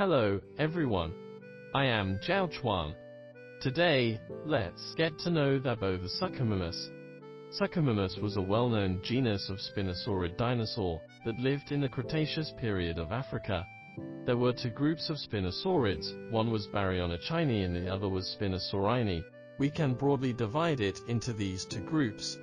Hello, everyone. I am Zhao Chuang. Today, let's get to know the Suchomimus. Suchomimus was a well-known genus of spinosaurid dinosaur that lived in the Cretaceous period of Africa. There were two groups of spinosaurids, one was Baryonychini and the other was Spinosaurini. We can broadly divide it into these two groups.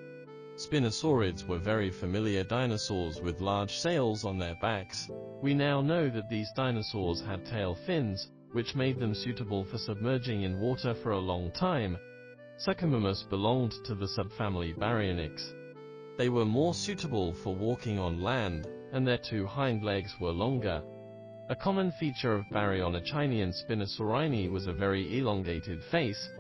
Spinosaurids were very familiar dinosaurs with large sails on their backs. We now know that these dinosaurs had tail fins, which made them suitable for submerging in water for a long time. Suchomimus belonged to the subfamily Baryonyx. They were more suitable for walking on land, and their two hind legs were longer. A common feature of Baryonychini and Spinosaurini was a very elongated face.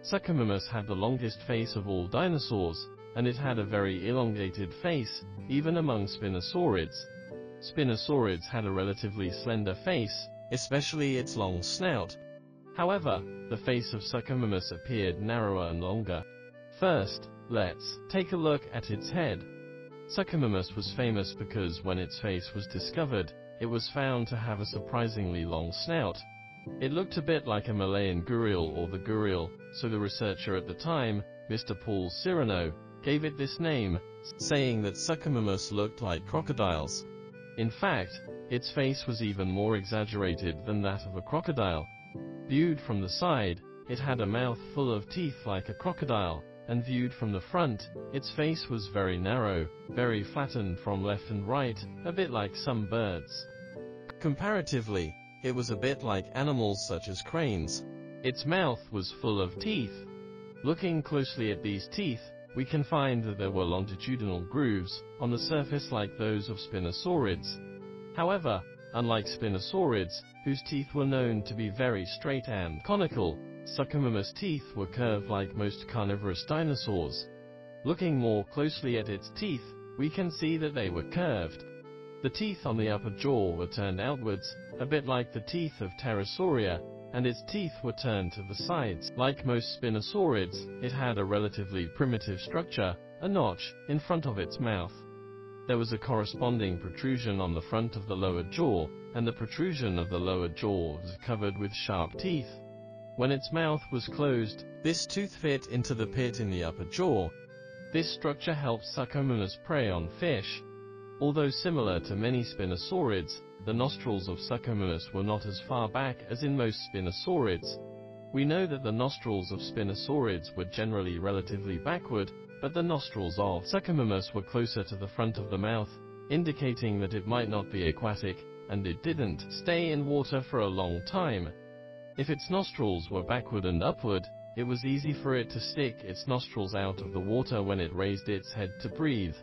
Suchomimus had the longest face of all dinosaurs, and it had a very elongated face, even among spinosaurids. Spinosaurids had a relatively slender face, especially its long snout. However, the face of Suchomimus appeared narrower and longer. First, let's take a look at its head. Suchomimus was famous because when its face was discovered, it was found to have a surprisingly long snout. It looked a bit like a Malayan gharial or the gharial, so the researcher at the time, Mr. Paul Sereno, gave it this name, saying that Suchomimus looked like crocodiles. In fact, its face was even more exaggerated than that of a crocodile. Viewed from the side, it had a mouth full of teeth like a crocodile, and viewed from the front, its face was very narrow, very flattened from left and right, a bit like some birds. Comparatively, it was a bit like animals such as cranes. Its mouth was full of teeth. Looking closely at these teeth, we can find that there were longitudinal grooves on the surface like those of spinosaurids. However, unlike spinosaurids, whose teeth were known to be very straight and conical, Suchomimus' teeth were curved like most carnivorous dinosaurs. Looking more closely at its teeth, we can see that they were curved. The teeth on the upper jaw were turned outwards, a bit like the teeth of Pterosauria, and its teeth were turned to the sides. Like most spinosaurids, it had a relatively primitive structure, a notch, in front of its mouth. There was a corresponding protrusion on the front of the lower jaw, and the protrusion of the lower jaw was covered with sharp teeth. When its mouth was closed, this tooth fit into the pit in the upper jaw. This structure helps Suchomimus prey on fish. Although similar to many spinosaurids, the nostrils of Suchomimus were not as far back as in most spinosaurids. We know that the nostrils of spinosaurids were generally relatively backward, but the nostrils of Suchomimus were closer to the front of the mouth, indicating that it might not be aquatic, and it didn't stay in water for a long time. If its nostrils were backward and upward, it was easy for it to stick its nostrils out of the water when it raised its head to breathe.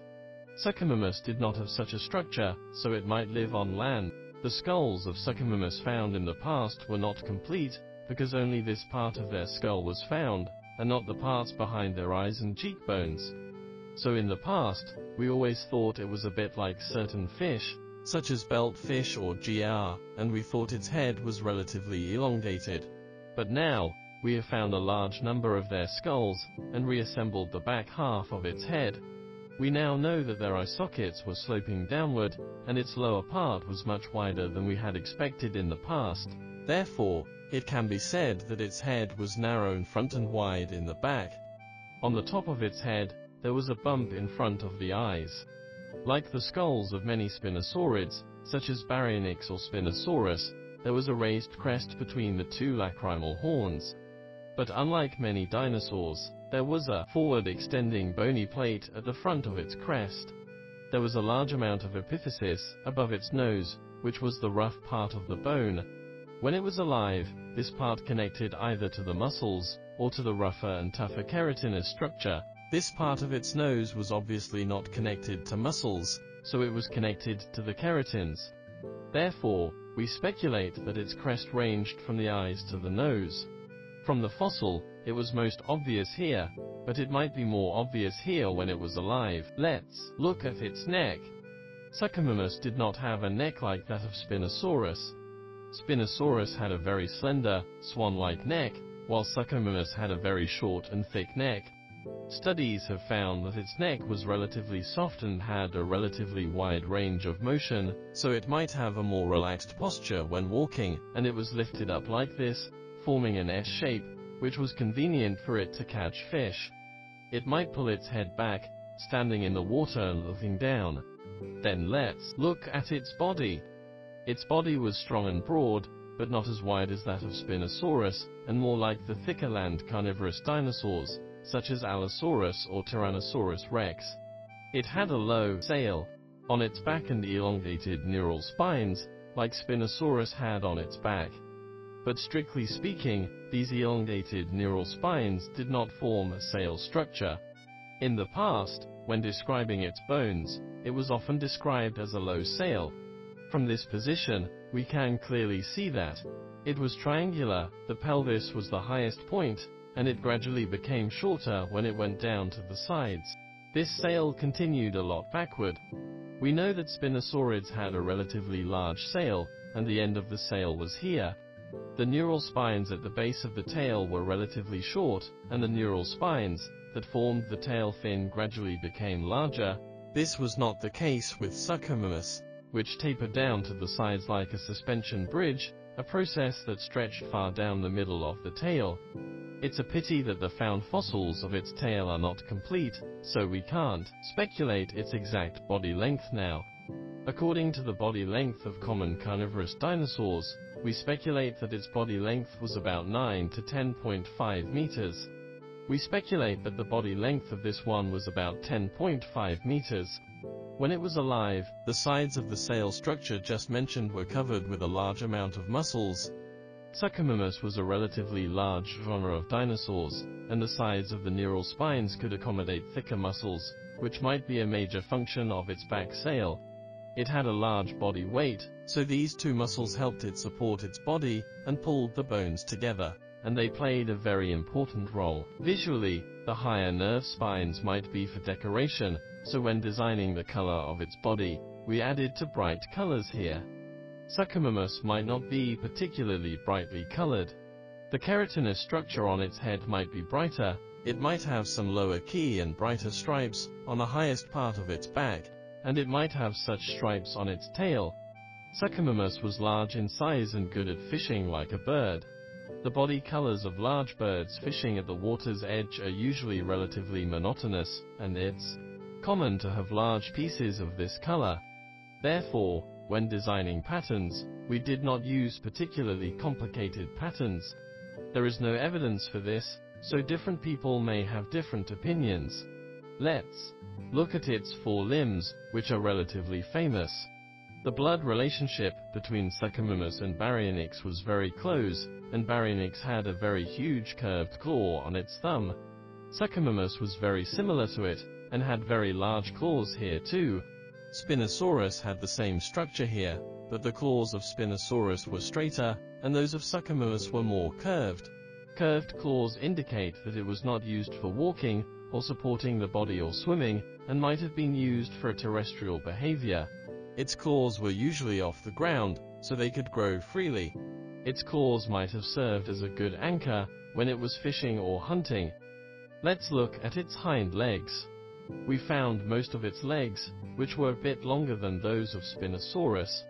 Suchomimus did not have such a structure, so it might live on land. The skulls of Suchomimus found in the past were not complete, because only this part of their skull was found, and not the parts behind their eyes and cheekbones. So in the past, we always thought it was a bit like certain fish, such as belt fish or GR, and we thought its head was relatively elongated. But now, we have found a large number of their skulls, and reassembled the back half of its head. We now know that their eye sockets were sloping downward, and its lower part was much wider than we had expected in the past. Therefore, it can be said that its head was narrow in front and wide in the back. On the top of its head, there was a bump in front of the eyes. Like the skulls of many spinosaurids, such as Baryonyx or Spinosaurus, there was a raised crest between the two lacrimal horns. But unlike many dinosaurs, there was a forward extending bony plate at the front of its crest. There was a large amount of epiphysis above its nose, which was the rough part of the bone. When it was alive, this part connected either to the muscles, or to the rougher and tougher keratinous structure, this part of its nose was obviously not connected to muscles, so it was connected to the keratins. Therefore, we speculate that its crest ranged from the eyes to the nose. From the fossil, it was most obvious here, but it might be more obvious here when it was alive. Let's look at its neck. Suchomimus did not have a neck like that of Spinosaurus. Spinosaurus had a very slender, swan-like neck, while Suchomimus had a very short and thick neck. Studies have found that its neck was relatively soft and had a relatively wide range of motion, so it might have a more relaxed posture when walking, and it was lifted up like this, forming an S shape, which was convenient for it to catch fish. It might pull its head back, standing in the water and looking down. Then let's look at its body. Its body was strong and broad, but not as wide as that of Spinosaurus, and more like the thicker land carnivorous dinosaurs, such as Allosaurus or Tyrannosaurus rex. It had a low sail on its back and elongated neural spines, like Spinosaurus had on its back. But strictly speaking, these elongated neural spines did not form a sail structure. In the past, when describing its bones, it was often described as a low sail. From this position, we can clearly see that it was triangular, the pelvis was the highest point, and it gradually became shorter when it went down to the sides. This sail continued a lot backward. We know that Spinosaurids had a relatively large sail, and the end of the sail was here. The neural spines at the base of the tail were relatively short, and the neural spines that formed the tail fin gradually became larger. This was not the case with Suchomimus, which tapered down to the sides like a suspension bridge, a process that stretched far down the middle of the tail. It's a pity that the found fossils of its tail are not complete, so we can't speculate its exact body length now. According to the body length of common carnivorous dinosaurs, we speculate that its body length was about 9 to 10.5 meters. We speculate that the body length of this one was about 10.5 meters. When it was alive, the sides of the sail structure just mentioned were covered with a large amount of muscles, Suchomimus was a relatively large genre of dinosaurs, and the size of the neural spines could accommodate thicker muscles, which might be a major function of its back sail. It had a large body weight, so these two muscles helped it support its body and pulled the bones together, and they played a very important role. Visually, the higher nerve spines might be for decoration, so when designing the color of its body, we added to bright colors here. Suchomimus might not be particularly brightly colored. The keratinous structure on its head might be brighter, it might have some lower key and brighter stripes on the highest part of its back, and it might have such stripes on its tail. Suchomimus was large in size and good at fishing like a bird. The body colors of large birds fishing at the water's edge are usually relatively monotonous, and it's common to have large pieces of this color. Therefore, when designing patterns, we did not use particularly complicated patterns. There is no evidence for this, so different people may have different opinions. Let's look at its four limbs, which are relatively famous. The blood relationship between Suchomimus and Baryonyx was very close, and Baryonyx had a very huge curved claw on its thumb. Suchomimus was very similar to it, and had very large claws here too, Spinosaurus had the same structure here, but the claws of Spinosaurus were straighter, and those of Suchomimus were more curved. Curved claws indicate that it was not used for walking, or supporting the body or swimming, and might have been used for a terrestrial behavior. Its claws were usually off the ground, so they could grow freely. Its claws might have served as a good anchor when it was fishing or hunting. Let's look at its hind legs. We found most of its legs, which were a bit longer than those of Spinosaurus.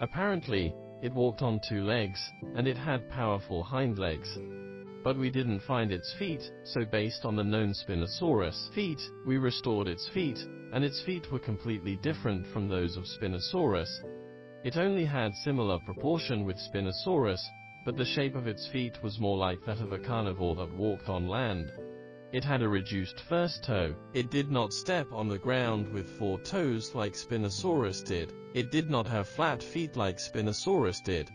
Apparently, it walked on two legs, and it had powerful hind legs. But we didn't find its feet, so based on the known Spinosaurus feet, we restored its feet, and its feet were completely different from those of Spinosaurus. It only had similar proportion with Spinosaurus, but the shape of its feet was more like that of a carnivore that walked on land. It had a reduced first toe. It did not step on the ground with four toes like Spinosaurus did. It did not have flat feet like Spinosaurus did.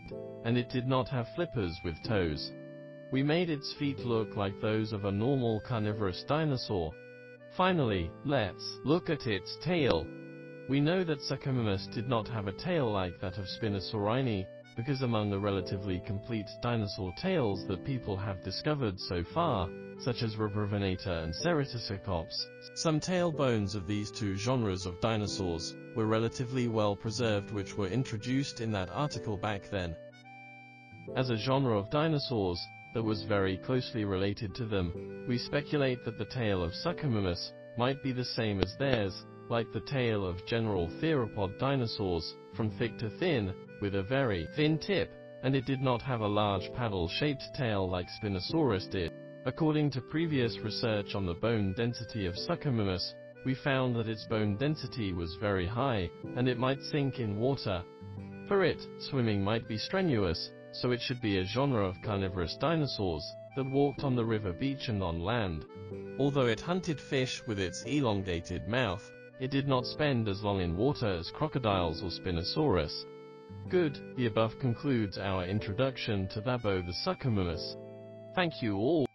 And it did not have flippers with toes. We made its feet look like those of a normal carnivorous dinosaur. Finally, let's look at its tail. We know that Suchomimus did not have a tail like that of Spinosaurini, because among the relatively complete dinosaur tails that people have discovered so far, such as Riparovenator and Ceratosuchops. Some tail bones of these two genres of dinosaurs were relatively well preserved which were introduced in that article back then. As a genre of dinosaurs, that was very closely related to them. We speculate that the tail of Suchomimus might be the same as theirs, like the tail of general theropod dinosaurs, from thick to thin, with a very thin tip, and it did not have a large paddle-shaped tail like Spinosaurus did. According to previous research on the bone density of Suchomimus, we found that its bone density was very high, and it might sink in water. For it, swimming might be strenuous, so it should be a genre of carnivorous dinosaurs that walked on the river beach and on land. Although it hunted fish with its elongated mouth, it did not spend as long in water as crocodiles or Spinosaurus. Good, the above concludes our introduction to Thabo the Suchomimus. Thank you all.